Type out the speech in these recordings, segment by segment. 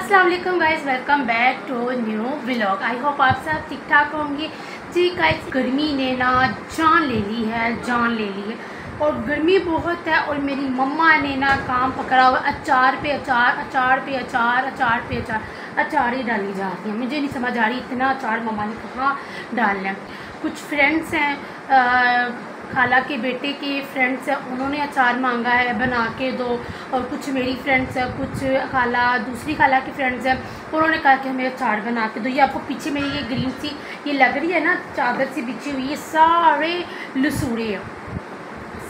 अस्सलाम वालेकुम guys welcome back to new vlog I hope आप सब ठीक ठाक होंगे। जी गाइस गर्मी ने ना जान ले ली है, जान ले ली है। और गर्मी बहुत है और मेरी मम्मा ने ना काम पकड़ा हुआ अचार पे अचार अचार पे अचार अचार पे अचार अचार ही डाली जा रही है। मुझे नहीं समझ आ रही इतना अचार मम्मा ने कहाँ डालना है। कुछ फ्रेंड्स हैं खाला के बेटे के फ्रेंड्स हैं, उन्होंने अचार मांगा है बना के दो, और कुछ मेरी फ्रेंड्स हैं, कुछ खाला, दूसरी खाला के फ्रेंड्स हैं, उन्होंने कहा कि हमें अचार बना के दो। ये आपको पीछे मेरी ये ग्रीन सी, ये लग रही है ना, चादर से बिछी हुई ये सारे लसूड़े हैं।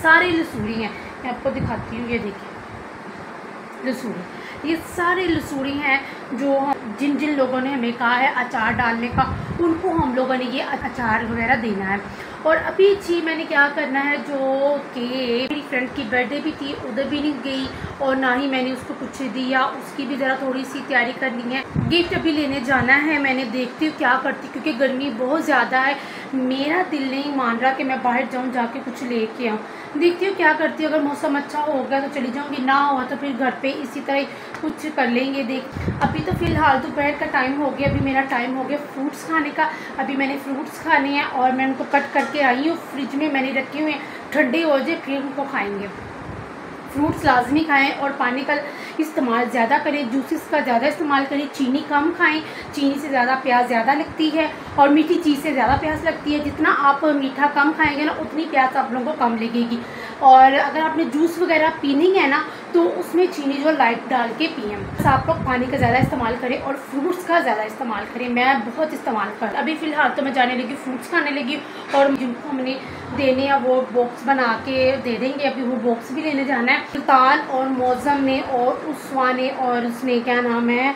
सारे लसूड़ी हैं। मैं आपको दिखाती हूँ, ये देखिए। लसूड़ी ये सारे लसूड़ी हैं जो जिन जिन लोगों ने हमें कहा है अचार डालने का, उनको हम लोगों ने ये अचार वगैरह देना है। और अभी जी मैंने क्या करना है, जो कि मेरी फ्रेंड की बर्थडे भी थी, उधर भी नहीं गई और ना ही मैंने उसको कुछ दिया, उसकी भी ज़रा थोड़ी सी तैयारी करनी है। गिफ्ट अभी लेने जाना है, मैंने देखती हूँ क्या करती क्योंकि गर्मी बहुत ज़्यादा है मेरा दिल नहीं मान रहा कि मैं बाहर जाऊँ, जाके कुछ लेके आऊँ। देखती हूँ क्या करती हूँ। अगर मौसम अच्छा हो गया तो चली जाऊँगी, ना हुआ तो फिर घर पे इसी तरह कुछ कर लेंगे। देख, अभी तो फ़िलहाल दोपहर का टाइम हो गया, अभी मेरा टाइम हो गया फ्रूट्स खाने का। अभी मैंने फ्रूट्स खाने हैं और मैं उनको कट करके आई हूँ। फ्रिज में मैंने रखे हुए हैं। ठंडे हो जाए, फिर उनको खाएँगे। फ्रूट्स लाजमी खाएँ और पानी का इस्तेमाल ज़्यादा करें जूसेस का ज़्यादा इस्तेमाल करें, चीनी कम खाएँ, चीनी से ज़्यादा प्यास ज़्यादा लगती है और मीठी चीज़ से ज़्यादा प्यास लगती है। जितना आप मीठा कम खाएँगे ना, उतनी प्यास आप लोगों को कम लगेगी। और अगर आपने जूस वगैरह पीनी है ना तो उसमें चीनी जो लाइट डाल के पिए। बस आप लोग पानी का ज़्यादा इस्तेमाल करें और फ्रूट्स का ज़्यादा इस्तेमाल करें। मैं बहुत इस्तेमाल कर, अभी फ़िलहाल तो मैं जाने लगी फ्रूट्स खाने लगी और जिनको हमने देने हैं, वो बॉक्स बना के दे देंगे। अभी वो बॉक्स भी लेने जाना है। सुल्तान और मौज़म ने और उसवा और उसने क्या नाम है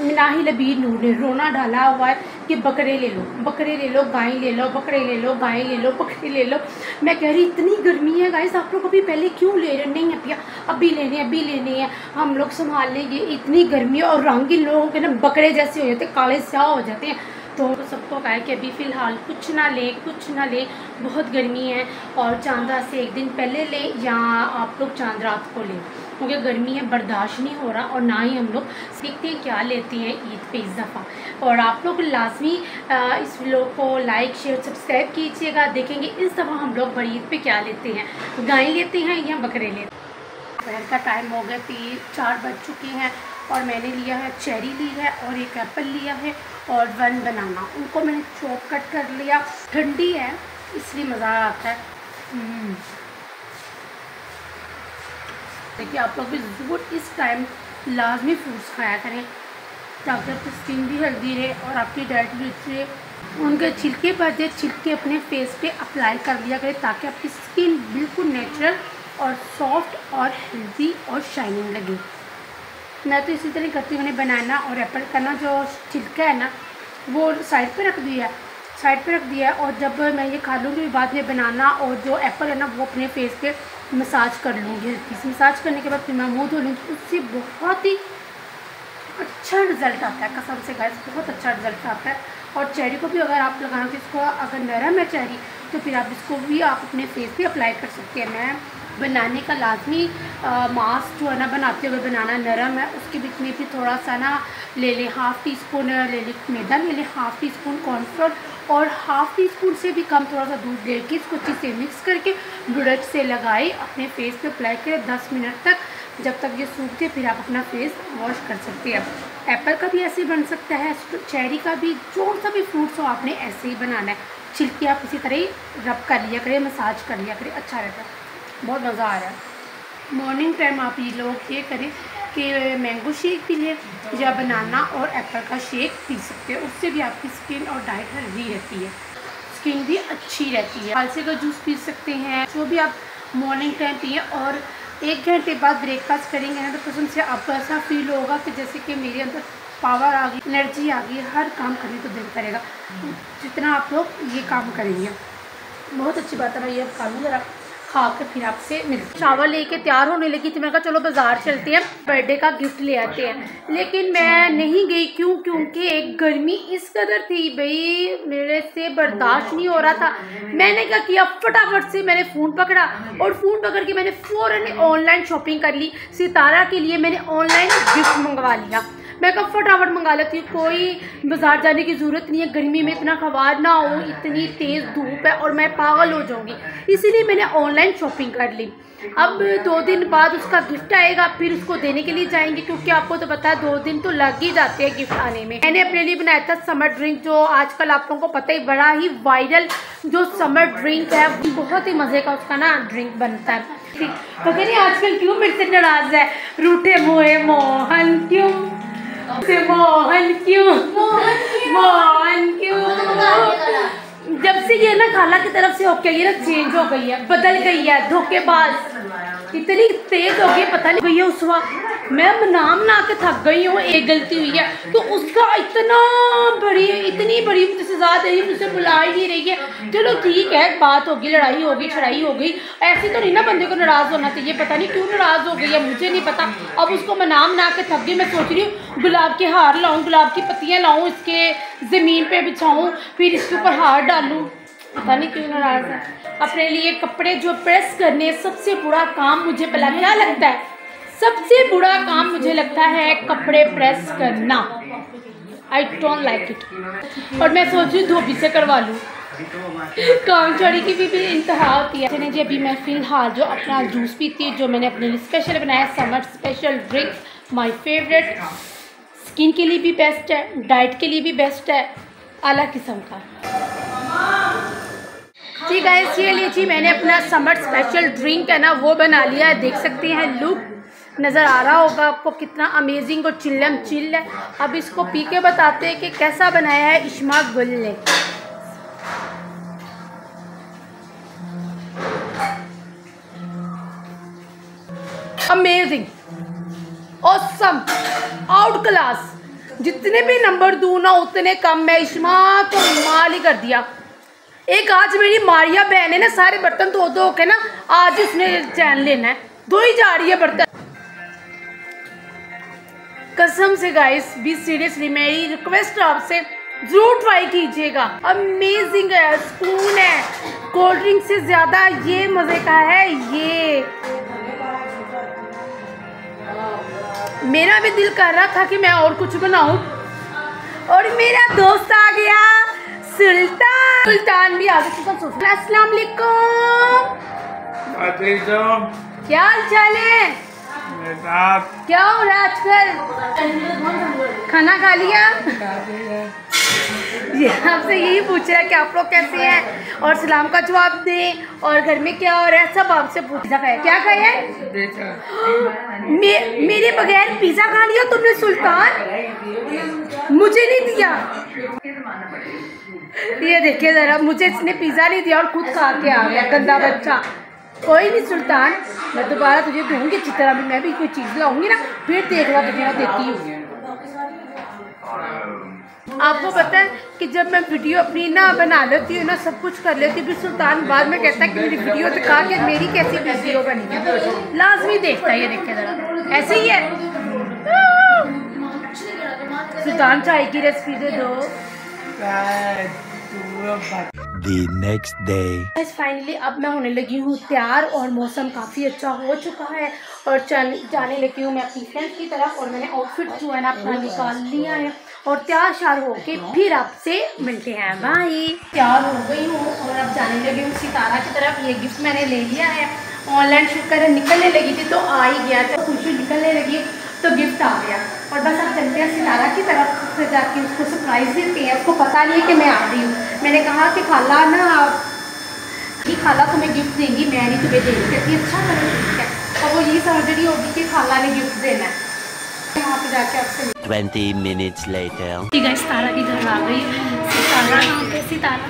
मिनाही लबीर नूर ने रोना डाला हुआ है कि बकरे ले लो, बकरे ले लो, गाय ले लो, बकरे ले लो, गाय ले लो, बकरे ले लो। मैं कह रही, इतनी गर्मी है गाइस आप लोग अभी पहले क्यों ले रहे? नहीं अभी अभी लेने अभी लेने हैं। हम लोग संभाल लेंगे। इतनी गर्मी और रंगीन लोगों के ना बकरे जैसे हो जाते काले स्याह हो जाते हैं। तो सबको कहा कि अभी फ़िलहाल कुछ ना ले, कुछ ना ले। बहुत गर्मी है और चाँद रात से एक दिन पहले ले या आप लोग चाँद रात को लें। क्योंकि गर्मी है, बर्दाश्त नहीं हो रहा और ना ही हम लोग सीखते हैं क्या लेते हैं ईद पे इस दफ़ा। और आप लोग लाजमी इस व्लॉग को लाइक शेयर सब्सक्राइब कीजिएगा। देखेंगे इस दफ़ा हम लोग बड़ी ईद पे क्या लेते हैं। गाय लेते हैं या बकरे लेते हैं? दोपहर का टाइम हो गया, तीन, चार बज चुके हैं और मैंने लिया है, चेरी ली है और एक एप्पल लिया है और वन बनाना। उनको मैंने चॉप कट कर लिया। ठंडी है, इसलिए मज़ा आता है। देखिए आप लोग भी ज़रूर इस टाइम लाजमी फ्रूट्स खाया करें। ताकि आपकी स्किन भी हेल्दी रहे और आपकी डाइट भी अच्छी रहे। उनके छिलके पर छिलके अपने फेस पे अप्लाई कर लिया करें ताकि आपकी स्किन बिल्कुल नेचुरल और सॉफ्ट और हेल्दी और शाइनिंग लगे। मैं तो इसी तरह करती हूँ, मैंने बनाना और एप्पल का ना जो छिलका है ना, वो साइड पे रख दिया साइड पे रख दिया है और जब मैं ये खा लूँगी, बाद में बनाना और जो एप्पल है ना, वो अपने फेस पे मसाज कर लूँगी। हल्की मसाज करने के बाद फिर मैं मुँह धो लूँगी। उससे बहुत ही अच्छा रिज़ल्ट आता है, कसम से गैस बहुत अच्छा रिज़ल्ट आता है। और चेहरे को भी अगर आप लगाओगे इसको अगर नरम है चेहरी तो फिर आप इसको भी आप अपने फेस पे अप्लाई कर सकते हैं। मैं बनाने का लाजमी मास्क जो है ना, बनाते हुए बनाना नरम है। उसके बीच में भी थोड़ा सा ना, ले लें हाफ़ टी स्पून ले लें मैदा, ले लें हाफ़ टी स्पून कॉर्नफ्लोर और हाफ़ टी स्पून से भी कम थोड़ा सा दूध ले के इसको अच्छे से मिक्स करके ब्रश से लगाए, अपने फेस पे अप्लाई करें दस मिनट तक। जब तक ये सूख सूखते फिर आप अपना फेस वॉश कर सकते हैं। एप्पल का भी ऐसे ही बन सकता है चेरी का भी, जो सा भी फ्रूट्स हो, आपने ऐसे ही बनाना है। छिलके आप इसी तरह रब कर लिया करें मसाज कर लिया करें अच्छा रहता है। बहुत मज़ा आ रहा है। मॉर्निंग टाइम आप ये लोग ये करें कि मैंगो शेक पी लें या बनाना और एप्पल का शेक पी सकते हैं। उससे भी आपकी स्किन और डाइट हेल्दी रहती है। स्किन भी अच्छी रहती है। फालसे का जूस पी सकते हैं। जो भी आप मॉर्निंग टाइम पिए और एक घंटे बाद ब्रेकफास्ट करेंगे ना तो कसम से आपको ऐसा फील होगा कि जैसे कि मेरे अंदर पावर आ गई एनर्जी आ गई, हर काम करने को दिल करेगा। जितना आप लोग ये काम करेंगे। बहुत अच्छी बात है भाई अब काम ज़रा खा कर फिर आपसे मिलते शावर लेके तैयार होने लगी थी मैंने कहा चलो बाज़ार चलते हैं, बर्थडे का गिफ्ट ले आते हैं। लेकिन मैं नहीं गई क्यों? क्योंकि एक गर्मी इस कदर थी, भाई, मेरे से बर्दाश्त नहीं हो रहा था। मैंने क्या किया फटाफट से मैंने फ़ोन पकड़ा और फ़ोन पकड़ के मैंने फ़ौरन ऑनलाइन शॉपिंग कर ली। सितारा के लिए मैंने ऑनलाइन गिफ्ट मंगवा लिया। मैं कब फटाफट मंगा लेती हूँ? कोई बाज़ार जाने की ज़रूरत नहीं है। गर्मी में इतना खबार ना हो, इतनी तेज़ धूप है और मैं पागल हो जाऊँगी। इसीलिए मैंने ऑनलाइन शॉपिंग कर ली। अब दो दिन बाद उसका गिफ्ट आएगा, फिर उसको देने के लिए जाएँगे, क्योंकि आपको तो पता है दो दिन तो लग ही जाते हैं गिफ्ट आने में। मैंने अपने लिए बनाया था समर ड्रिंक जो आजकल आप लोगों को पता ही बड़ा ही वायरल जो समर ड्रिंक है, बहुत ही मज़े का उसका ना ड्रिंक बनता है। पता नहीं आजकल क्यों मेरे से नाराज़ है? रूठे मोहे मोहन, क्यों? मोहन क्यों? मोहन क्यों? जब से ये ना खाला की तरफ़ से होके ये ना चेंज हो गई है बदल गई है धोखेबाज। इतनी तेज हो गई पता नहीं भैया उस वक्त मैं नाम ना के थक गई हूँ एक गलती हुई है। तो उसका इतना बड़ी, इतनी बड़ी सजा दे रही मुझसे बुला ही नहीं रही है। चलो ठीक है, बात होगी, लड़ाई होगी, छड़ाई हो गई ऐसे तो नहीं ना बंदे को नाराज़ होना चाहिए, पता नहीं क्यों नाराज़ हो गई है, मुझे नहीं पता। अब उसको मैं नाम ना के थक गई, मैं सोच रही हूँ, गुलाब के हार लाऊँ, गुलाब की पत्तियाँ लाऊँ, इसके ज़मीन पर बिछाऊँ, फिर इसके ऊपर हार डालूँ। पता नहीं क्यों नाराज़ है। अपने लिए कपड़े जो प्रेस करने सबसे बुरा काम मुझे पहला क्या लगता है? सबसे बुरा काम मुझे लगता है कपड़े प्रेस करना। आई डोंट लाइक इट और मैं सोच रही हूँ धोबी से करवा लूँ। काम चोरी की भी, भी इंतहा होती है। जी अभी मैं फ़िलहाल जो अपना जूस पीती है जो मैंने अपने लिए स्पेशल बनाया summer special drink my favourite skin के लिए भी बेस्ट है डाइट के लिए भी बेस्ट है अलग किस्म का। जी गाइस ये लीजिए मैंने अपना समर स्पेशल ड्रिंक है ना वो बना लिया है देख सकते हैं लुक नज़र आ रहा होगा आपको कितना अमेजिंग और चिल्लम चिल्ल है। अब इसको पी के बताते हैं कि कैसा बनाया है इश्मा गुल ने। अमेजिंग ऑसम आउट क्लास जितने भी नंबर दूँ ना, उतने कम मैं इश्मा तो माल ही कर दिया। एक आज मेरी मारिया बहन है ना, सारे बर्तन धो धो के ना, आज उसने चैन लेना है। धो ही जा रही है बर्तन। कसम से गाइस बी सीरियसली मेरी रिक्वेस्ट आपसे ज़रूर ट्राई कीजिएगा। अमेजिंग है स्पून है। कोल्ड ड्रिंक से ज़्यादा ये मज़े का है ये। मेरा भी दिल कर रहा था कि मैं और कुछ बनाऊँ। और मेरा दोस्त आ गया सुल्तान सुल्तान भी आ गया अस्सलाम वालेकुम क्या हाल चाल है? क्या हो रहा है आजकल खाना खा लिया? ये आपसे यही पूछ रहा है कि आप लोग कैसे हैं? और सलाम का जवाब दें? और घर में क्या हो रहा है? सब आपसे पूछना खाया क्या खाया है? मे, मेरे बगैर पिज़्ज़ा खा लिया तुमने सुल्तान? मुझे नहीं दिया। ये देखिए ज़रा मुझे इसने पिज़्ज़ा नहीं दिया और खुद खा के आ गया गंदा बच्चा। कोई नहीं सुल्तान, मैं दोबारा तुझे दूँगी अच्छी तरह, मैं भी कोई चीज़ लाऊँगी ना, फिर देख रहा तुझे देती हूँ। आपको पता है कि जब मैं वीडियो अपनी ना बना लेती हूँ, ना सब कुछ कर लेती हूँ, फिर सुल्तान बाद में कहता है कि मेरी वीडियो दिखा के मेरी कैसी वीडियो बनी है। लाजमी देखता है ये देखे ज़रा। ऐसे ही है। सुल्तान, चाय की रेसिपी दे दो। The next day. फाइनली अब मैं होने लगी हूँ तैयार और मौसम काफ़ी अच्छा हो चुका है और जाने लगी हूँ मैं अपनी फ्रेंड की तरफ़ और मैंने आउटफिट जो है ना अपना निकाल लिया है और तैयार शार होके फिर आपसे मिलते हैं। बाय तैयार हो गई हूँ और अब जाने लगी हूँ सितारा की तरफ़। ये गिफ्ट मैंने ले लिया है। ऑनलाइन शुरू कर निकलने लगी थी तो आ ही गया था। खुशी निकलने लगी तो गिफ्ट आ गया। और बस अब चलते हैं सितारा की तरफ़। फिर जाके उसको सरप्राइज़ देते हैं उसको पता नहीं है कि मैं आ रही हूँ। मैंने कहा कि खाला ना कि खाला तुम्हें गिफ्ट देंगी मैं नहीं तुम्हें देंगी कहती अच्छा करो ठीक है। और वो यही समझ रही होगी कि खाला ने गिफ्ट देना है। वहाँ पे जाके आपसे 20 minutes later. ठीक है सितारा की घर आ गई। सितारा कहाँ पे सितारा।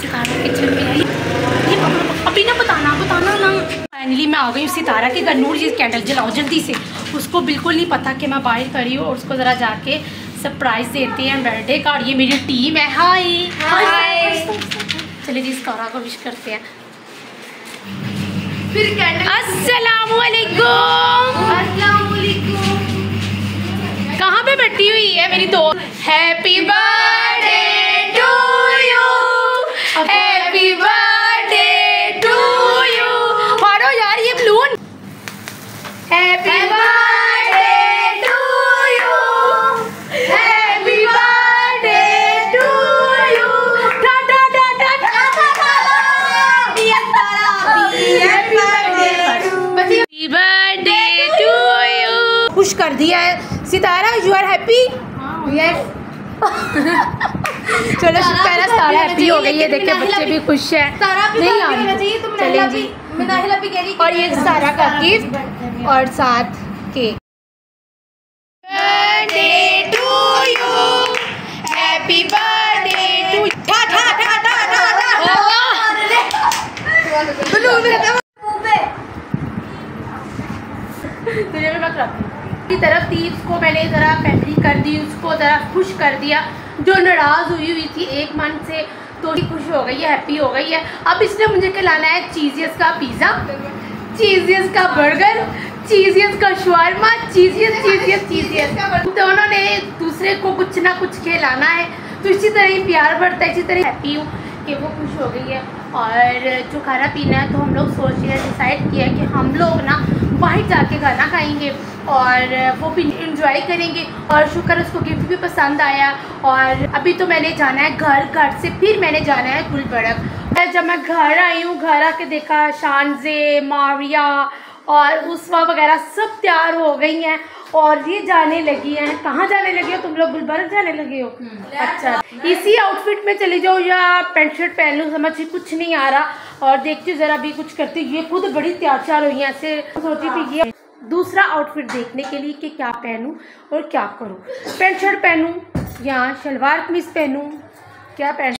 सितारा किचन में आई ये अभी ना बताना बताना ना। फाइनली मैं आ गई हूँ सितारा के घर नूर जी कैंडल जलाओ जल्दी से। उसको बिल्कुल नहीं पता कि मैं बाहर खड़ी हूँ और उसको ज़रा जाके सरप्राइज़ देते हैं बर्थडे का और ये मेरी टीम है। हाय हाय चलिए जी सितारा को विश करते हैं। फिर कैंडल अस्सलाम वालेकुम कहाँ पे बैठी हुई है मेरी दोस्त? Happy birthday Sitara you are happy yes चलो सितारा सारा हैप्पी हो गई है देखिए बच्चे भी खुश है। सारा भी नहीं नहीं आ होना रही चाहिए तुम चलेंगी। जी मैं नहिला भी कह रही और ये सारा का गिफ्ट और साथ cake birthday to you happy birthday to ठा ठा ठा ठा ठा तुझे भी मैं कराती हूँ की तरफ़ थी, उसको मैंने ज़रा पैम्परी कर दी, उसको ज़रा खुश कर दिया। जो नाराज़ हुई हुई थी एक मंथ से तो ही खुश हो गई है हैप्पी हो गई है। अब इसने मुझे खिलाना है चीज़ियस का पिज़्ज़ा चीज़ियस का बर्गर चीज़ियस का शवारमा चीज़ियस चीज़ियस चीज़ियस दोनों ने दूसरे को कुछ ना कुछ खिलाना है। तो इसी तरह ही प्यार बढ़ता है, इसी तरह हैप्पी हूँ। कि वो खुश हो गई है और जो खाना पीना है तो हम लोग सोच रहे डिसाइड किया कि हम लोग ना बाहर जाके खाना खाएँगे और वो भी इंजॉय करेंगे। और शुक्र उसको गिफ्ट भी पसंद आया और अभी तो मैंने जाना है घर घर से फिर मैंने जाना है गुलबर्ग। जब मैं घर आई हूँ, घर आके देखा, शानजे, मारिया और उसवा वगैरह सब तैयार हो गई हैं और ये जाने लगी हैं। कहाँ जाने लगी हो? तुम लोग गुलबर्ग जाने लगे हो? अच्छा। इसी आउटफिट में चली जाओ या पेंट शर्ट पहन लो समझ कुछ नहीं आ रहा। और देखती हूँ ज़रा भी कुछ करती हूँ। ये खुद बड़ी तैयार श्यार हुई हैं ऐसे सोची थी ये दूसरा आउटफिट देखने के लिए कि क्या पहनूं और क्या करूँ। पेंट शर्ट पहनूं या शलवार कमीज पहनूं? क्या पहन